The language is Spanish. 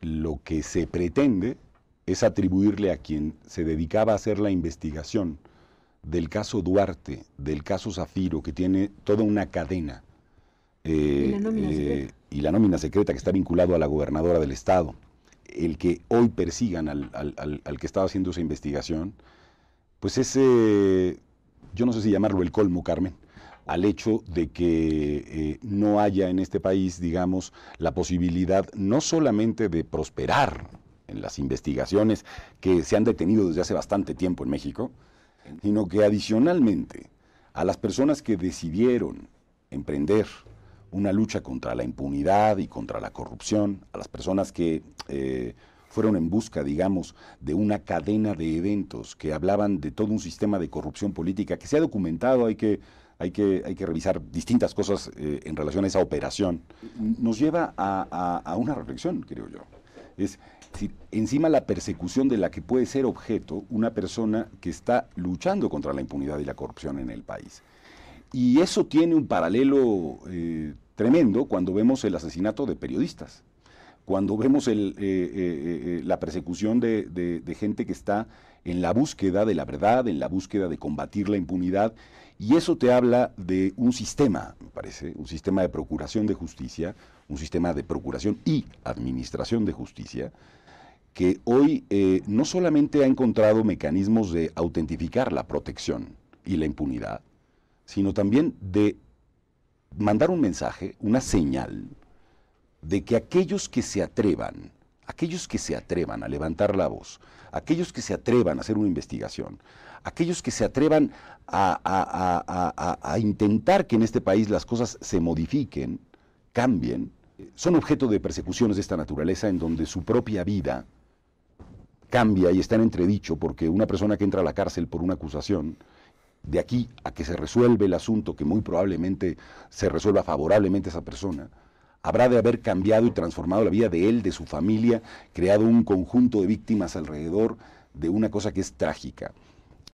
lo que se pretende es atribuirle a quien se dedicaba a hacer la investigación del caso Duarte, del caso Zafiro, que tiene toda una cadena. ¿Y, la nómina eh, y la nómina secreta que está vinculado a la gobernadora del estado. El que hoy persigan al, al, que estaba haciendo esa investigación, pues ese, yo no sé si llamarlo el colmo, Carmen, al hecho de que eh, no haya en este país, digamos, la posibilidad no solamente de prosperar en las investigaciones que se han detenido desde hace bastante tiempo en México, sino que adicionalmente a las personas que decidieron emprender una lucha contra la impunidad y contra la corrupción, a las personas que eh, fueron en busca, digamos, de una cadena de eventos que hablaban de todo un sistema de corrupción política que se ha documentado, hay que, hay que, hay que revisar distintas cosas eh, en relación a esa operación, nos lleva a, a una reflexión, creo yo. Es encima la persecución de la que puede ser objeto una persona que está luchando contra la impunidad y la corrupción en el país. Y eso tiene un paralelo eh, tremendo cuando vemos el asesinato de periodistas, cuando vemos el, eh, eh, la persecución de, gente que está en la búsqueda de la verdad, en la búsqueda de combatir la impunidad, y eso te habla de un sistema, me parece, un sistema de procuración de justicia, un sistema de procuración y administración de justicia, que hoy eh, no solamente ha encontrado mecanismos de autentificar la protección y la impunidad, sino también de mandar un mensaje, una señal, de que aquellos que se atrevan, aquellos que se atrevan a levantar la voz, aquellos que se atrevan a hacer una investigación, aquellos que se atrevan a, intentar que en este país las cosas se modifiquen, cambien, son objeto de persecuciones de esta naturaleza en donde su propia vida cambia y está en entredicho porque una persona que entra a la cárcel por una acusación, de aquí a que se resuelve el asunto, que muy probablemente se resuelva favorablemente a esa persona, habrá de haber cambiado y transformado la vida de él, de su familia, creado un conjunto de víctimas alrededor de una cosa que es trágica.